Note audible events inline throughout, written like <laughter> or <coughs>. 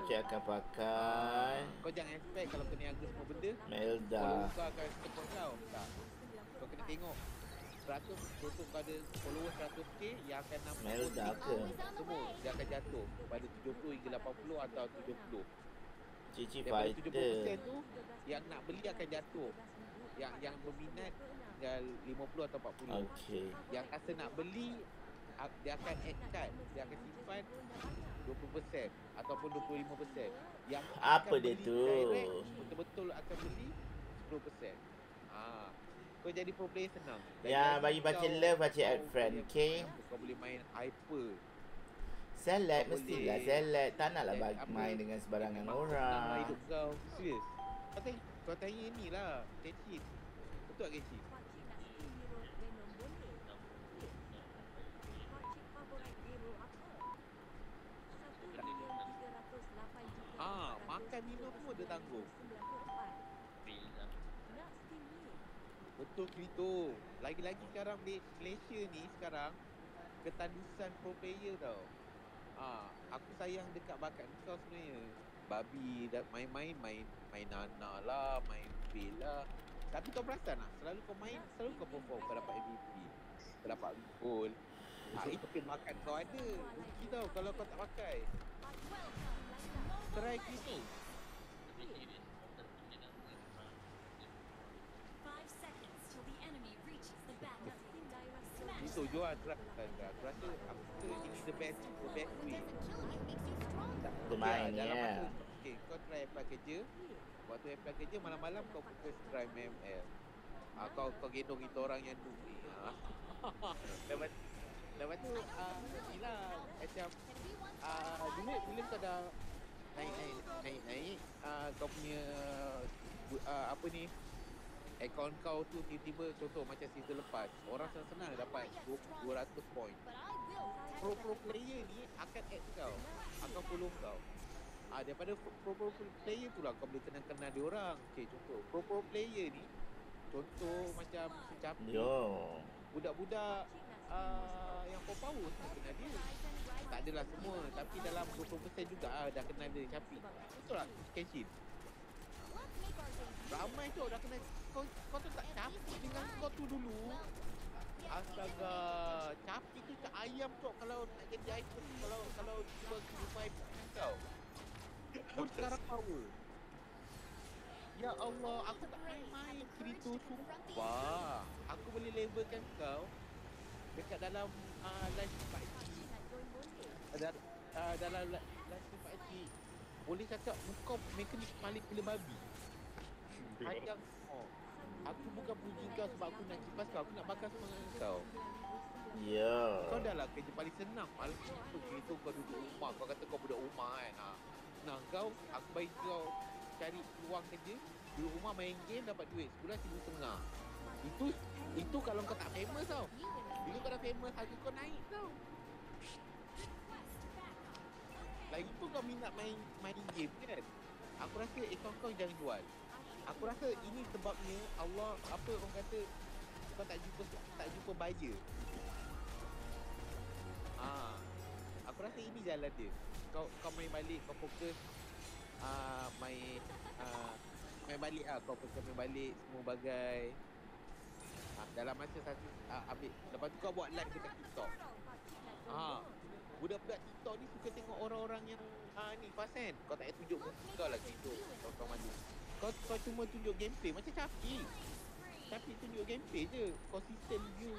Pakcik akan pakai. Kau jangan expect kalau kau niaga semua benda. Melda. Kau akan support kau. Tak. Kau kena tengok. 100 Contoh kau ada follower 100k Yang akan 60 Melda ke? Semua. Dia akan jatuh Pada 70 hingga 80 atau 70 Cici Daripada 70% fighter. tu Yang nak beli akan jatuh. Yang yang berminat Tinggal 50 atau 40 Okey. Yang rasa nak beli Dia akan add card Dia akan simpan 20% Ataupun 25% Yang Apa dia tu? Betul-betul akan beli 10% Ah, Kau jadi pro player senang Ya, bagi kau- love, kau add friend, okay? Kau boleh main hyper Select mestilah select. Tak naklah bagi apa- main dengan sebarangan orang. hidup kau Serius Kau tanya, kau tanya ni lah Kecil Betul tak kecil? Makan minum pun dia tanggung. Betul Krito. Lagi-lagi sekarang di Malaysia ni sekarang ketandusan pro player tau. Ah, aku sayang dekat bakat kau sebenarnya. Babi dah main-main main main Nana lah, main Bill lah. Tapi kau perasan tak? Selalu kau main, selalu kau perform kau dapat MVP. Kau dapat gol. Ah, itu makan kau ada. Rugi tau kalau kau tak pakai. Try Krito. Itu jual draft kan. Aku rasa aku rasa ini the best the best way. Bermain dalam ya. masa Okay, kau try apply kerja Waktu apply kerja malam-malam kau fokus try MML ah, Kau kau gendong itu orang yang tu <laughs> ni. Lepas Lepas tu ah, Ni lah Macam ah, Dulu bila kau dah Naik naik naik naik ah, Kau punya ah, Apa ni Akaun kau tu tiba-tiba Contoh macam season lepas Orang senang-senang dapat 200 point Pro-pro player ni akan add kau Akan follow kau Ah daripada pro pro player tu lah kau boleh kenal-kenal dia orang. Okey contoh pro pro player ni contoh macam secapi Yo. budak-budak uh, yang power power semua kenal dia. Tak adalah semua tapi dalam 20% juga ah dah kenal dia capi. Betul tak Kenshin? Ramai tu dah kenal kau kau tu tak capi dengan kau tu dulu. Astaga, capi tu cak ayam tu kalau nak jadi item kalau kalau cuba revive kau. Kau sekarang power. Ya Allah, aku tak main-main Kirito sumpah. Aku boleh levelkan kau dekat dalam uh, live party. Ada uh, dalam li- live party. Boleh cakap kau mekanik paling gila babi. Panjang oh. Aku bukan puji kau sebab aku nak kipas kau, aku nak bakar semangat kau. Yo. Kau dah lah kerja paling senang tu Kereta kau duduk rumah Kau kata kau budak rumah kan ha. Nah kau Aku bagi kau Cari peluang kerja Duduk rumah main game Dapat duit Sebulan seribu setengah Itu Itu kalau kau tak famous tau Bila kau dah famous Harga kau naik tau Lagi tu kau minat main Main game kan Aku rasa akaun kau jangan jual Aku rasa ini sebabnya Allah Apa orang kata Kau tak jumpa Tak jumpa buyer Ah, aku rasa ini jalan dia. Kau kau main balik, kau fokus ah main ah main balik ah, kau fokus main balik semua bagai. Ah, dalam masa satu ah, ambil lepas tu kau buat live dekat TikTok. Ah, budak-budak TikTok ni suka tengok orang-orang yang ah ni pasen. Kau tak payah tunjuk muka kau lagi tu. Kau kau malu. Kau kau cuma tunjuk gameplay macam capi. Tapi tunjuk gameplay je. Consistent view.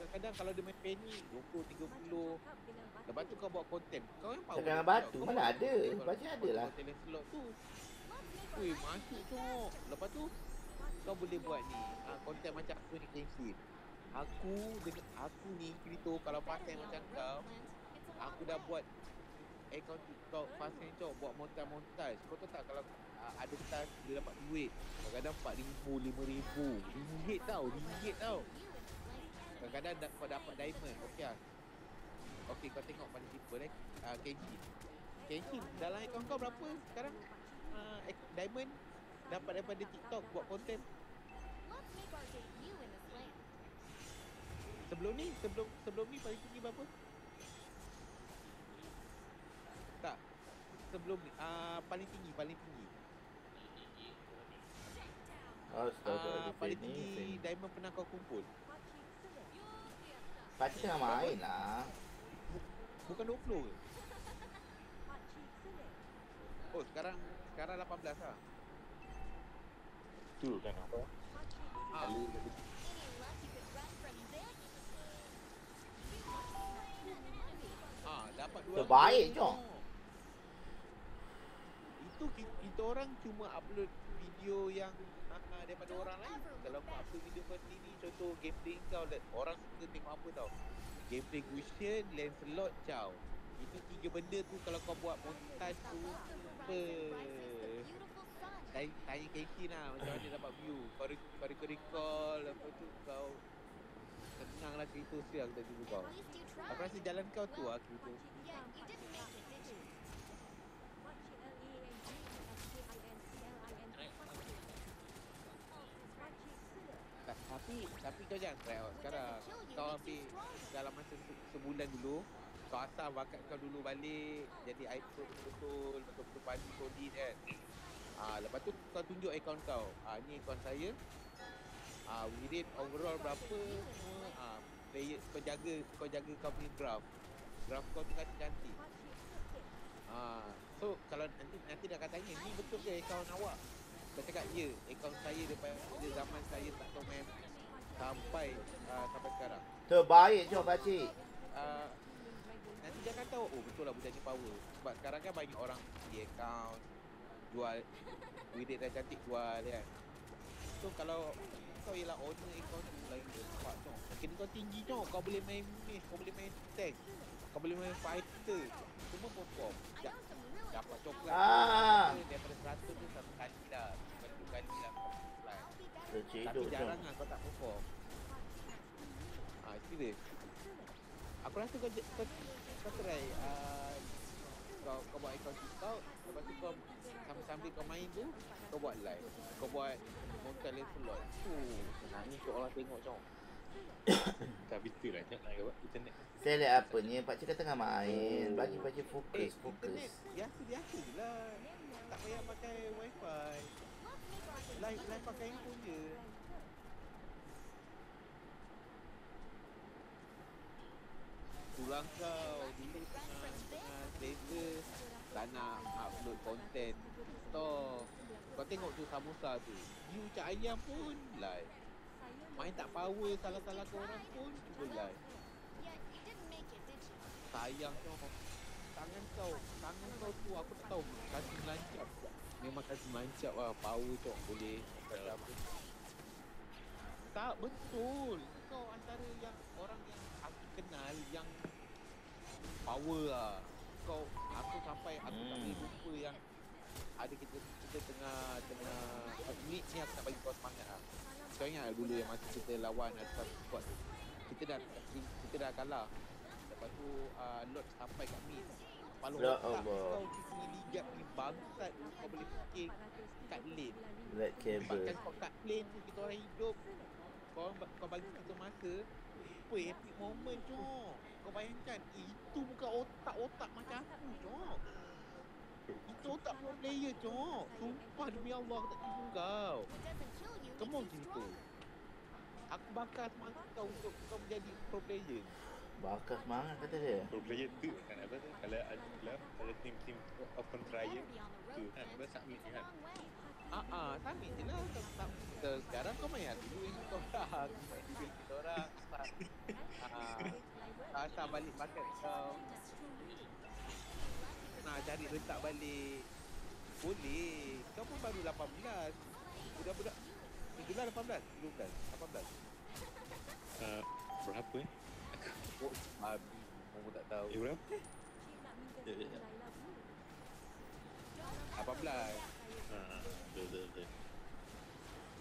Kadang-kadang kalau dia main penny 20 30 Lepas tu kau buat konten. Kau yang power. Dengan batu, Kau mana ada? kau ada lah. Konten yang slot tu. Weh, masuk tengok. Lepas tu kau boleh buat ni. Ah, konten macam aku ni. Aku dengan aku ni Krito kalau pasal macam kau, aku dah buat akaun TikTok pasal cok buat montaj-montaj. Kau tahu tak kalau uh, ada tas dia dapat duit. Kadang-kadang 4000, 5000. Ringgit tau, ringgit tau. Kadang-kadang da- kau dapat diamond. Okey ah. Okey kau tengok paling simple eh. Uh, Kenshin. Kenshin dalam akaun kau berapa sekarang? Uh, diamond dapat daripada TikTok buat konten. Sebelum ni, sebelum sebelum ni paling tinggi berapa? Tak. Sebelum ni? Uh, paling tinggi paling tinggi. Oh, uh, Astaga, paling tinggi diamond pernah kau kumpul? Pakcik tengah main lah. bukan 20 ke? Oh sekarang sekarang 18 lah. Tu kan apa? ah, ah dapat dua Terbaik, goal. Ki- kita orang cuma upload video yang uh, daripada orang lain. kalau kau upload video kau sendiri contoh gameplay kau orang suka tengok apa tau. Gameplay Gusion Lancelot Chow. Itu tiga benda tu kalau kau buat montage tu apa? tanya, tanya Casey lah macam mana dapat view. Kau, re- kau recall recall lepas tu kau senang lah cerita siang tadi tu kau. Aku rasa jalan kau tu lah cerita Tapi tapi kau jangan try out sekarang. Kau ambil dalam masa se- sebulan dulu, kau asah bakat kau dulu balik jadi iPhone betul-betul betul-betul padu solid kan. Ah lepas tu kau tunjuk akaun kau. Ah ni akaun saya. We rate overall berapa ah player kau jaga kau jaga kau punya graph. Graph kau tu kan cantik. Ah so kalau nanti nanti dah katanya ni betul ke akaun awak? Kau cakap ya, akaun saya daripada zaman saya tak tahu main sampai uh, sampai sekarang. Terbaik je pakcik. Uh, nanti dia akan tahu, oh betul lah budak ni power. Sebab sekarang kan banyak orang di account jual duit dah cantik jual kan. So kalau kau ialah owner account tu lain dia nampak tau. Makin kau tinggi tau, kau boleh main mage, kau boleh main tank, kau boleh main fighter. Semua perform. Dapat coklat Ah. Tapi Terciduk je. jarang lah kau tak perform Ah, serius Aku rasa kau, kau, kau try uh, kau, kau buat account TikTok Lepas tu kau sambil-sambil kau main tu Kau buat live Kau buat Montal Lancelot Oh, senang untuk orang tengok cok <coughs> Tapi tu lah Cak nak buat internet. Saya lihat apa ni, pakcik kan tengah main. Bagi pakcik Eh, fokus, fokus. internet biasa-biasa je lah Tak payah pakai wifi Live, live pakai handphone je. Tulang kau. Dulu tengah tak nak upload content. TikTok Kau tengok tu Samosa tu. View cak ayam pun live. Main tak power salah-salah ke orang pun cuba live. Sayang kau. Tangan kau Tangan kau tu aku tak tahu Kasih melancap tak? Memang kasih melancap lah Power tu boleh Kata apa Tak betul. Kau antara yang Orang yang aku kenal Yang Power lah. Kau Aku sampai Aku tak Hmm. boleh lupa yang Ada kita Kita tengah Tengah Ni ni aku nak bagi kau semangat lah. Kau ingat dulu yang masa kita lawan Asal squad? Tu Kita dah Kita dah kalah. Lepas tu uh, Lord sampai kat mid. Kepala Ya otak Allah. kau punya ligat ni bangsat tu Kau boleh fikir kat lane. Black cable. Bahkan kau kat lane tu kita orang hidup. Kau kau bagi kita masa Apa epic moment cok Kau bayangkan Itu bukan otak-otak macam aku cok Itu otak pro player cok Sumpah demi Allah aku tak tipu kau. Come on gitu Aku bakar semangat kau untuk kau menjadi pro player Bakar semangat kata dia. Pro player tu kan apa tu? Kalau ada club, kalau team-team open trial tu kan Kau submit ni kan. Ah ah, sambil je lah. Kau tak se- sekarang kau main aku duit <laughs> kau main duit kita orang asal ah asal balik bakat kau. Nak cari rentak balik. Boleh. Kau pun baru 18 budak-budak Itulah 18 Belum kan 18 Uh, berapa eh? Oh Abi Mau tak tahu. Eh berapa? Ya, ya, ya. 18 Ha, betul betul betul.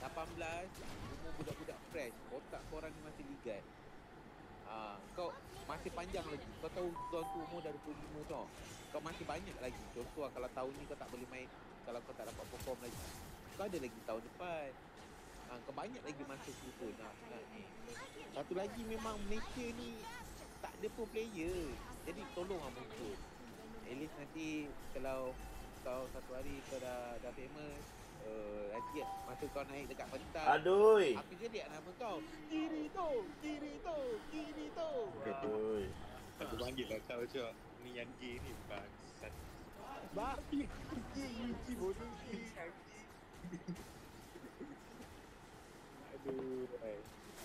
18 Umur budak-budak fresh. Otak korang ni masih ligat. Ah, kau masih panjang lagi. Kau tahu tuan tu umur dah 25 tau. Kau masih banyak lagi. Contoh lah, kalau tahun ni kau tak boleh main Kalau kau tak dapat perform lagi. Kau ada lagi tahun depan. Ah, Kau banyak lagi masa kita nak, nak ni. Satu lagi memang Malaysia ni Ada pro player Jadi tolong lah muncul At least nanti kalau kau satu hari kau dah dah famous uh, nanti masa kau naik dekat pentas Aduh. aku jadi nama kau Kirito Kirito Kirito Aduh. Aku panggil lah kau cok. Ni yang gay ni bangsat. Babi Yuki Yuki bodoh ni Aduh eh.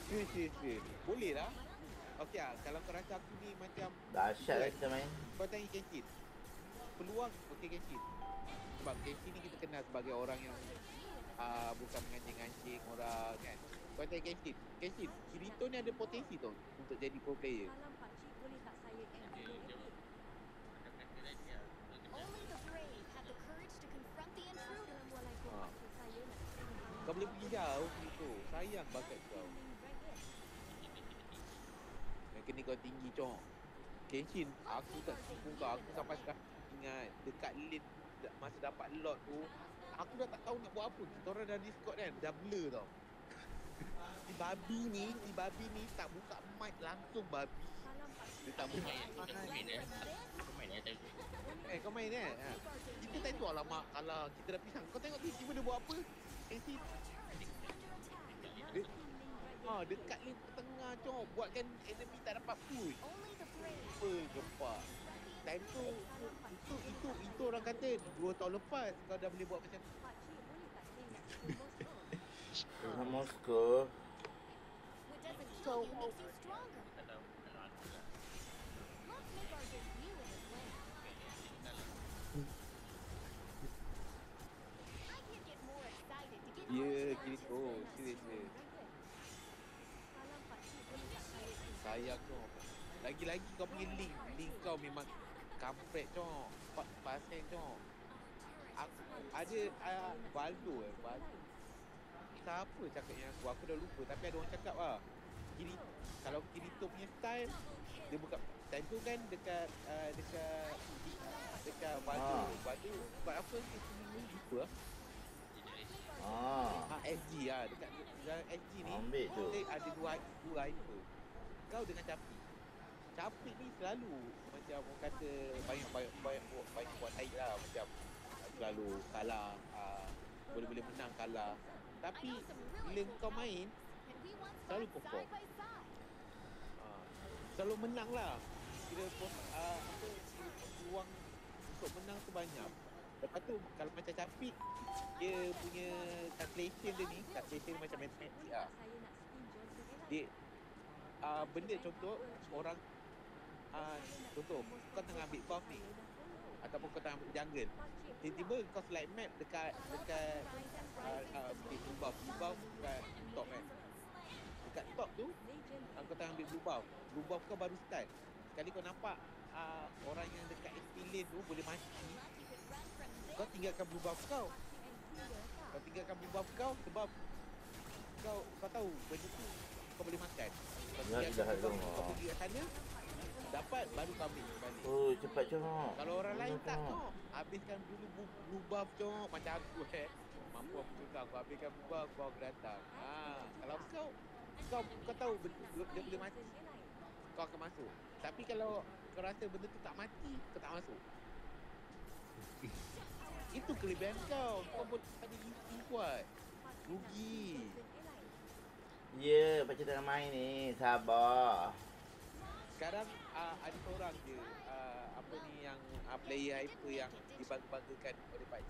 Serius serius serius Boleh lah Okey lah Kalau kau rasa aku ni macam Dahsyat lah kita main. Kau tanya Kenshin Peluang Okey Kenshin Sebab Kenshin ni kita kenal sebagai orang yang uh, Bukan mengancing-ancing orang kan? Kau tanya Kenshin Kenshin Kirito ni ada potensi tau Untuk jadi pro player. Malam pakcik boleh tak saya edit Only the brave have the courage to confront the intruder. Assalamualaikum Ah. Kau boleh pergi jauh Kirito Sayang bakat kau Yang kena kau tinggi cok Kenshin Aku tak tipu kau. Aku sampai sekarang Ingat Dekat lane da- Masa dapat lot tu Aku dah tak tahu nak buat apa. Kita orang dah discord kan Dah blur tau. Si babi ni Si babi ni Tak buka mic langsung babi. Dia tak buka Eh? Kau main eh? Ha. Kita tak tahu alamak Kalau kita dah pisang. Kau tengok tiba-tiba dia buat apa? Kenshin. Dia, ha, dekat lane tengah cok Buatkan enemy tak dapat push. Brave. apa gempak? Time tu itu, itu itu orang kata dua tahun lepas kau dah boleh buat macam tu. Tak saya nak <laughs> sembang? Tuhan Sayang tu. Lagi-lagi kau punya link, link kau memang kampret cok. Pa- Pasal cok. Aku, ada uh, Baldo eh, Baldo. Siapa cakap yang aku? Aku dah lupa tapi ada orang cakap lah. Kiri kalau Kirito punya style dia buka time tu kan dekat uh, dekat dekat Baldo. Ah. Baldo buat apa dia semua lupa lah. Ah. Ah, SG lah dekat dalam SG ni Ambil tu. dia ada dua dua hyper. Kau dengan Capi. Capi ni selalu macam orang kata banyak banyak banyak buat banyak buat air lah macam selalu kalah uh, boleh-boleh menang kalah. Tapi bila kau main selalu perform. uh, selalu menang lah. Kira pun kira peluang untuk menang tu banyak. Lepas tu kalau macam Capi dia punya calculation dia ni, calculation dia macam matematik lah. Dia uh, benda contoh orang uh, contoh kau tengah ambil buff ni ataupun kau tengah jungle tiba-tiba kau select map dekat dekat uh, uh, buff buff dekat top kan dekat top tu uh, kau tengah ambil blue buff. Blue buff kau baru start. Sekali kau nampak uh, orang yang dekat SP lane tu boleh mati. Kau tinggalkan blue buff kau. Kau tinggalkan blue buff kau sebab kau kau tahu benda tu kau boleh makan. Ya, dah ada. kau pergi kat sana dapat baru kau ambil balik. Oh, cepat cok. kalau orang lain Cepat, tak Cok. Habiskan dulu bu- buff cok Macam aku eh. Mampu aku juga Aku habiskan buff Kau aku datang. Ha, Kalau kau Kau kau tahu benda, dia- boleh mati. Kau akan masuk. Tapi kalau Kau rasa benda tu tak mati Kau tak masuk. <laughs> Itu kelebihan kau. Kau boleh ada easy kuat Rugi Ya, pakcik tengah main ni. Sabar. Sekarang uh, ada seorang je uh, Apa ni yang uh, Player hyper yang Dibangga-banggakan oleh Pak